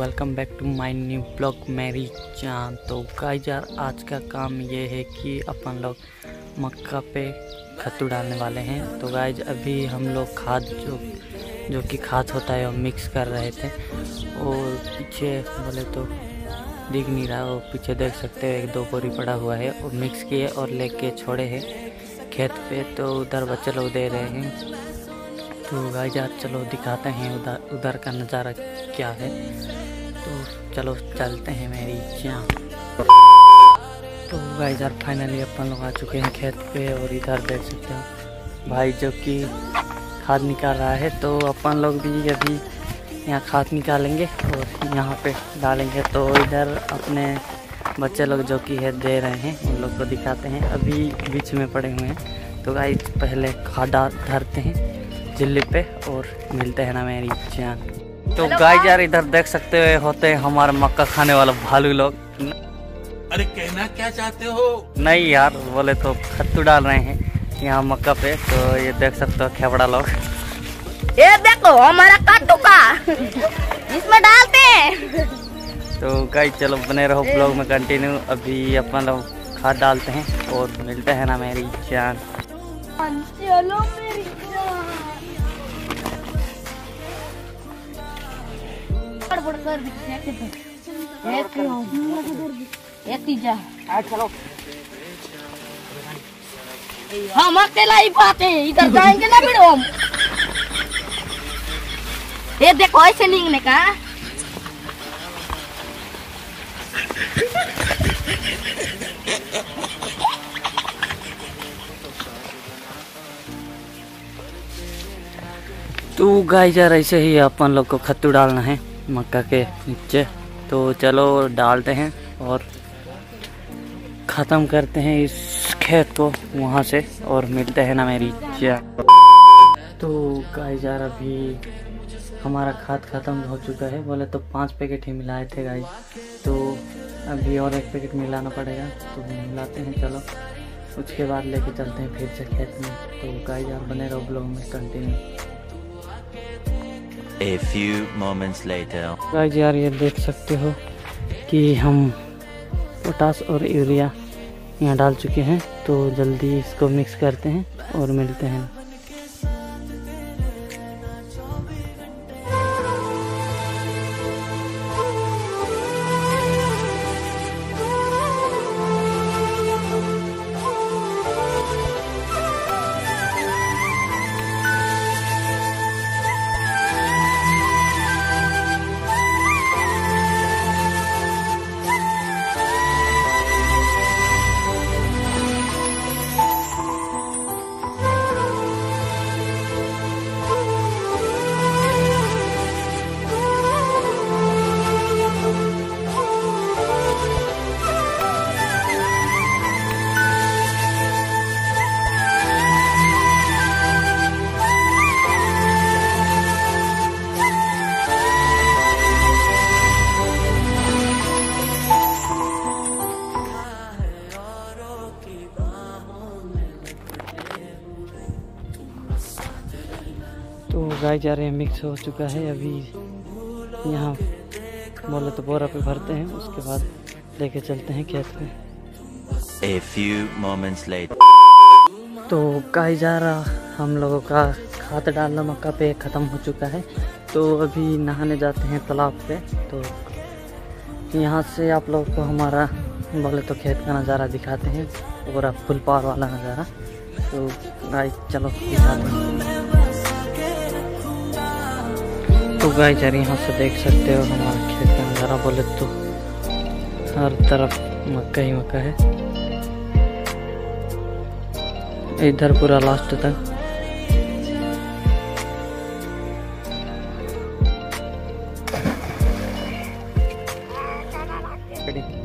Welcome back to my new blog Mary चाँद तो guys यार, आज का काम ये है कि अपन लोग मक्का पे खत्तू डालने वाले हैं। तो गाइस अभी हम लोग खाद जो जो कि खाद होता है, वो मिक्स कर रहे थे। और पीछे बोले तो दिख नहीं रहा, वो पीछे देख सकते हो, एक दो बोरी पड़ा हुआ है, और मिक्स किए और लेके छोड़े हैं खेत पे। तो उधर बच्चे लोग दे रहे हैं। तो गाइस यार, चलो दिखाते हैं उधर उधर का नज़ारा क्या है। तो चलो चलते हैं मेरी जहाँ तो यार फाइनली अपन लोग आ चुके हैं खेत पे और इधर देख सकते हो। भाई जो कि खाद निकाल रहा है तो अपन लोग भी अभी यहाँ खाद निकालेंगे और यहाँ पे डालेंगे। तो इधर अपने बच्चे लोग जो कि है, दे रहे हैं, उन लोग को दिखाते हैं। अभी बीच में पड़े हुए हैं। तो गाइस पहले खाद धरते हैं ज़िले पे और मिलते हैं ना मेरी जान तो गाय यार इधर देख सकते हुए होते हैं हमारे मक्का खाने वाला भालू लोग। अरे कहना क्या चाहते हो? नहीं यार बोले तो खत्तू डाल रहे हैं यहाँ मक्का पे तो ये देख सकते हो खेबड़ा लोग। ये देखो हमारा काटू का। इसमें डालते हैं। तो गाय चलो बने रहो ब्लॉग में कंटिन्यू। अभी अपन लोग खाद डालते हैं और मिलते हैं ना मेरी जान। चलो मेरी जान बड़ कर दी जा चलो हम अकेला ही पाते हैं इधर जाएँगे ना फिर हम ये देखो ऐसे का तो गाय यार ऐसे ही अपन लोग को खत्तू डालना है। मक्का के नीचे। तो चलो डालते हैं और ख़त्म करते हैं इस खेत को वहाँ से और मिलते हैं ना मेरी तो गाय यार, अभी हमारा खाद ख़त्म हो चुका है। बोले तो पाँच पैकेट ही मिलाए थे गाय तो अभी और एक पैकेट मिलाना पड़ेगा। तो मिलाते हैं, चलो। उसके बाद लेके चलते हैं फिर से खेत में। तो गाय यार, बने रहो ब्लॉग में continue A few moments later. Guys यार, ये देख सकते हो कि हम पोटास और यूरिया यहाँ डाल चुके हैं तो जल्दी इसको मिक्स करते हैं और मिलते हैं गाय जा रहे हैं मिक्स हो चुका है। अभी यहाँ बोले तो बोरा पे भरते हैं उसके बाद लेके चलते हैं खेत में। A few moments later. तो गाय जा रहा हम लोगों का खाद डालना मक्का पे ख़त्म हो चुका है। तो अभी नहाने जाते हैं तालाब पे। तो यहाँ से आप लोगों को हमारा बोले तो खेत का नज़ारा दिखाते हैं पूरा फुल पार वाला नज़ारा। तो गाय चलो दिखाते हैं। तो गाय यार यहाँ से देख सकते हो हमारा खेत का नज़ारा बोले तो हर तरफ़ मक्का ही मक्का है इधर पूरा लास्ट तक अब